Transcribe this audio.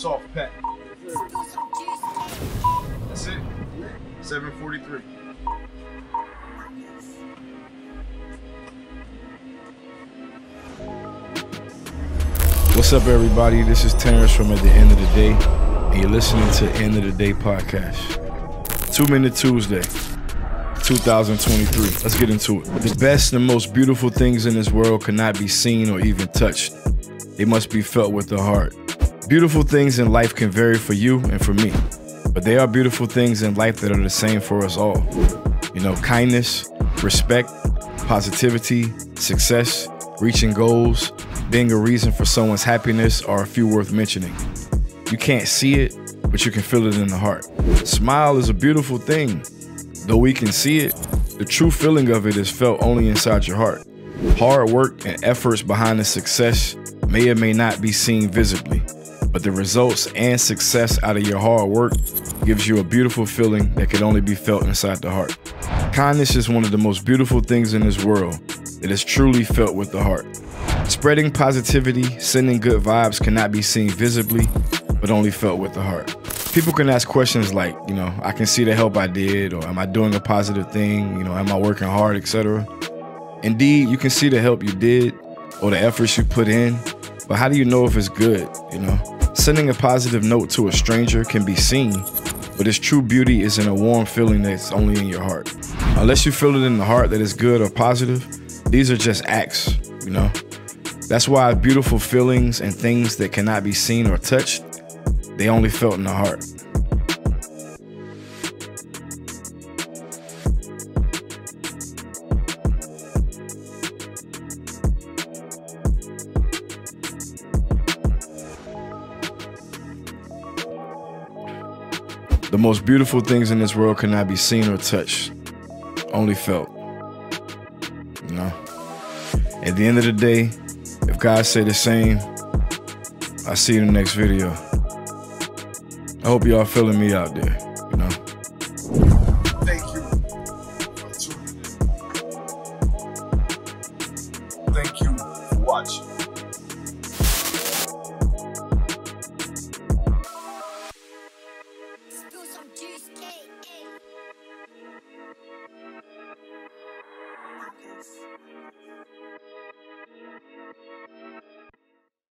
soft pet. That's it. 743. What's up, everybody? This is Terrence from At the End of the Day, and you're listening to End of the Day podcast. Two Minute Tuesday, 2023. Let's get into it. The best and most beautiful things in this world cannot be seen or even touched. They must be felt with the heart. Beautiful things in life can vary for you and for me, but they are beautiful things in life that are the same for us all. You know, kindness, respect, positivity, success, reaching goals, being a reason for someone's happiness are a few worth mentioning. You can't see it, but you can feel it in the heart. Smile is a beautiful thing. Though we can see it, the true feeling of it is felt only inside your heart. Hard work and efforts behind the success may or may not be seen visibly, but the results and success out of your hard work gives you a beautiful feeling that can only be felt inside the heart. Kindness is one of the most beautiful things in this world. It is truly felt with the heart. Spreading positivity, sending good vibes cannot be seen visibly, but only felt with the heart. People can ask questions like, you know, I can see the help I did, or am I doing a positive thing? You know, am I working hard, etc. Indeed, you can see the help you did or the efforts you put in, but how do you know if it's good? You know, sending a positive note to a stranger can be seen, but its true beauty is in a warm feeling that's only in your heart. Unless you feel it in the heart that is good or positive, these are just acts, you know. That's why beautiful feelings and things that cannot be seen or touched, they only felt in the heart. The most beautiful things in this world cannot be seen or touched, only felt. You know? At the end of the day, if God say the same, I'll see you in the next video. I hope y'all feeling me out there. some juice cake. Marcus.